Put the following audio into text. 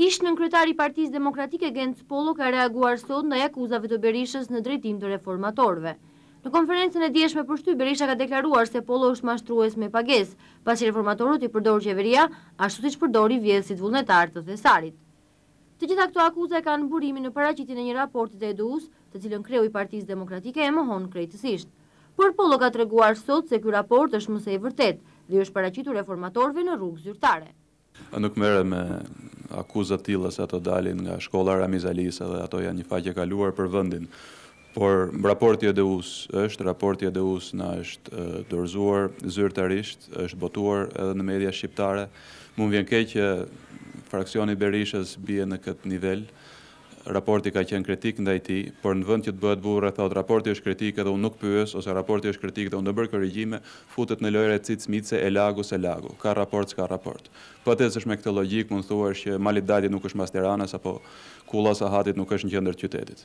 Ish-nënkryetari i Partisë Demokratike Genc Pollo ka reaguar sot ndaj akuzave të Berishës në drejtim të reformatorëve. Në konferencën e djeshme për shtyp Berisha ka deklaruar se Pollo është mashtrues me pagesë, pasi reformatorët i përdor qeveria, ashtu siç përdori vjedhësit vullnetarë të Thesarit. Të gjitha këto akuza e kanë burimin në paraqitjen e një raporti të EDU-së, të cilën kreu i Partisë Demokratike e mohon krejtësisht. Por Pollo ka treguar sot se ky raport është mëse i vërtetë dhe u është paraqitur reformatorëve në rrugë zyrtare. Nuk merrem me akuza të tilla se ato dalin nga shkolla e Ramiz Alisë dhe ato janë një faqe e kaluar për vendin. Por raporti i EDU-së është, raporti i EDU-së na është dorëzuar zyrtarisht, është botuar edhe në media shqiptare. Mua më vjen keq që fraksioni i Berishës bie në këtë nivel. Raporti ka qenë kritik ndaj tij, por në vend që të bëhet burrë e të thotë raporti është kritik edhe unë nuk pyes ose raporti është kritik dhe unë do bëj korrigjime, futet në lojëra e cic mice e lagu se lagu. Ka raport s'ka raport. Po të ecësh me këtë logjikë mund të thuash që Mali i Dajtit nuk është mbas Tiranës apo Kulla e Sahatit nuk është në qendër të qytetit.